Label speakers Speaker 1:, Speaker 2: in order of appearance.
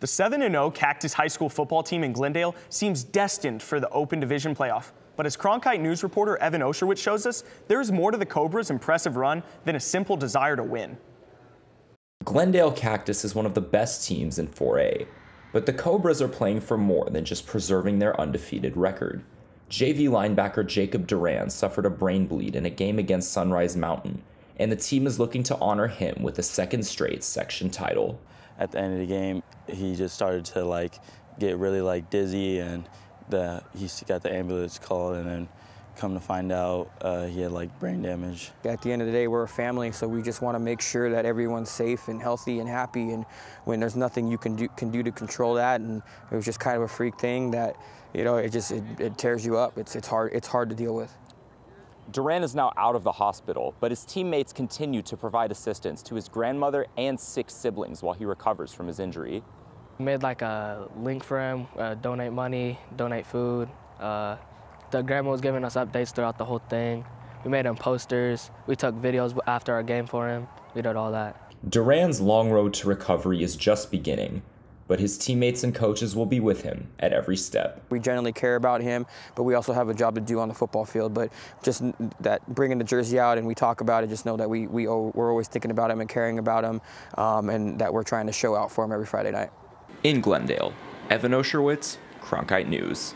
Speaker 1: The 7 0 Cactus High School football team in Glendale seems destined for the Open Division playoff. But as Cronkite News reporter Evan Oscherwitz shows us, there is more to the Cobras' impressive run than a simple desire to win.
Speaker 2: Glendale Cactus is one of the best teams in 4A, but the Cobras are playing for more than just preserving their undefeated record. JV linebacker Jacob Duran suffered a brain bleed in a game against Sunrise Mountain, and the team is looking to honor him with a second straight section title.
Speaker 3: At the end of the game, he just started to like get really like dizzy and the he got the ambulance called and then come to find out uh, he had like brain damage.
Speaker 4: At the end of the day, we're a family, so we just want to make sure that everyone's safe and healthy and happy. And when there's nothing you can do can do to control that, and it was just kind of a freak thing that, you know, it just it, it tears you up. It's it's hard it's hard to deal with.
Speaker 5: Duran is now out of the hospital, but his teammates continue to provide assistance to his grandmother and six siblings while he recovers from his injury.
Speaker 6: We made like a link for him, uh, donate money, donate food. Uh, the grandma was giving us updates throughout the whole thing. We made him posters. We took videos after our game for him. We did all that.
Speaker 2: Duran's long road to recovery is just beginning, but his teammates and coaches will be with him at every step.
Speaker 4: We generally care about him, but we also have a job to do on the football field. But just that bringing the jersey out and we talk about it, just know that we, we, we're always thinking about him and caring about him, um, and that we're trying to show out for him every Friday night.
Speaker 2: In Glendale, Evan Oscherwitz, Cronkite News.